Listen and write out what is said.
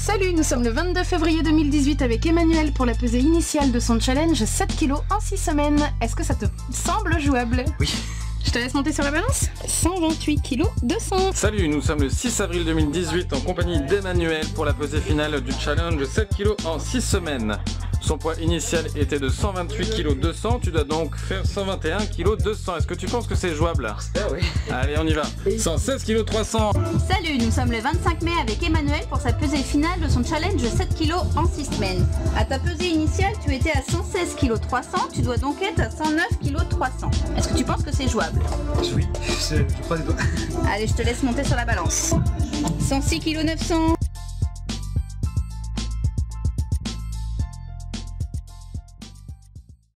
Salut, nous sommes le 22 février 2018 avec Emmanuel pour la pesée initiale de son challenge 7 kg en 6 semaines. Est-ce que ça te semble jouable? Oui. Je te laisse monter sur la balance 128 kg 200. Salut, nous sommes le 6 avril 2018 en compagnie d'Emmanuel pour la pesée finale du challenge 7 kg en 6 semaines. Son poids initial était de 128 kg 200, tu dois donc faire 121 kg 200. Est-ce que tu penses que c'est jouable? Oui. Allez, on y va. 116 kg 300. Salut, nous sommes le 25 mai avec Emmanuel pour sa pesée finale de son challenge 7 kg en 6 semaines. À ta pesée initiale, tu étais à 116 kg 300, tu dois donc être à 109 kg 300. Est-ce que tu penses que c'est jouable? Oui, je, je crois des doigts. Allez, je te laisse monter sur la balance. 106 kg 900.